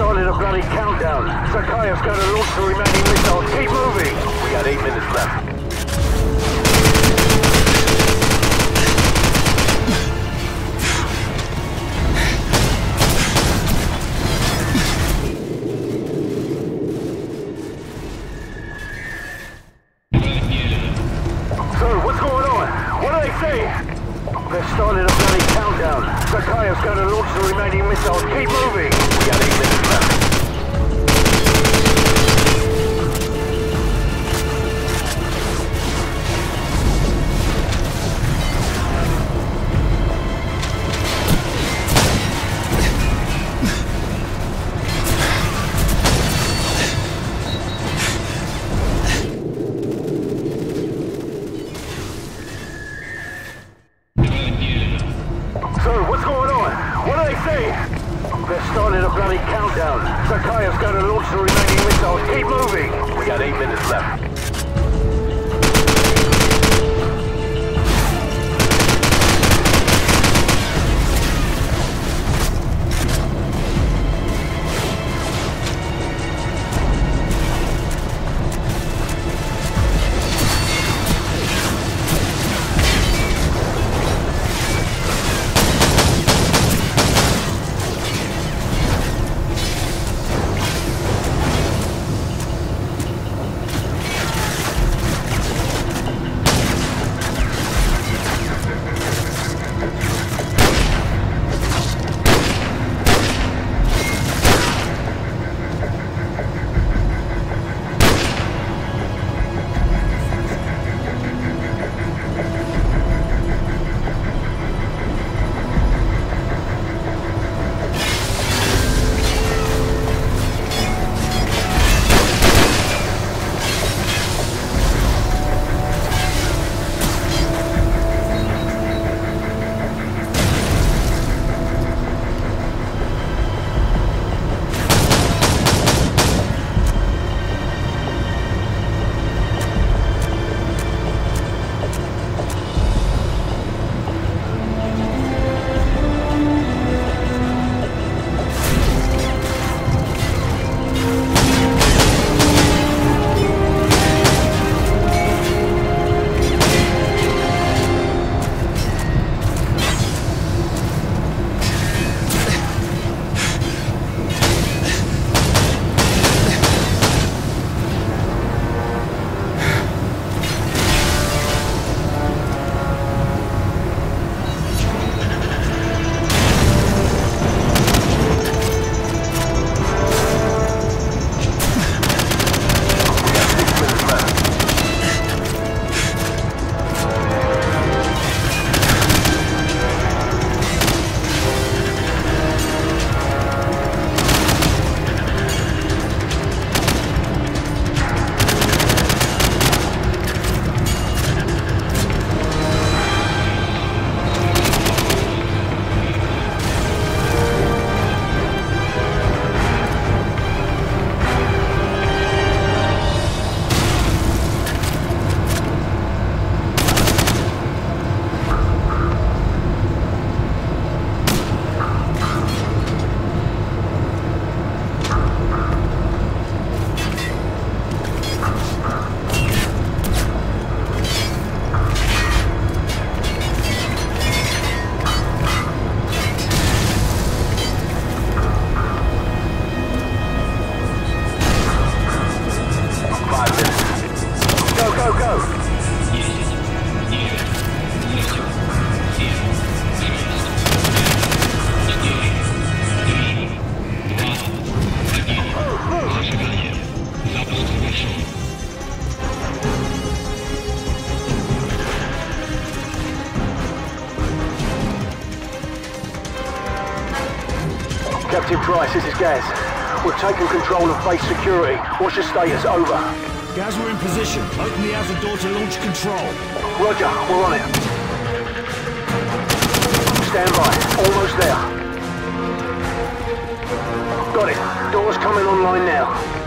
started a bloody countdown. Zakhaev's going to launch the remaining missiles. Keep moving. We got eight minutes left. They've started a bloody countdown. Zakhaev's going to launch the remaining missiles. Keep moving. We got eight minutes left. Do They're They've a bloody countdown. Going to launch the remaining missiles. Keep moving. We got eight minutes left. Captain Price, this is Gaz. We've taken control of base security. What's your status? Over. Gaz, we're in position. Open the outer door to launch control. Roger, we're on it. Stand by. Almost there. Got it. Door's coming online now.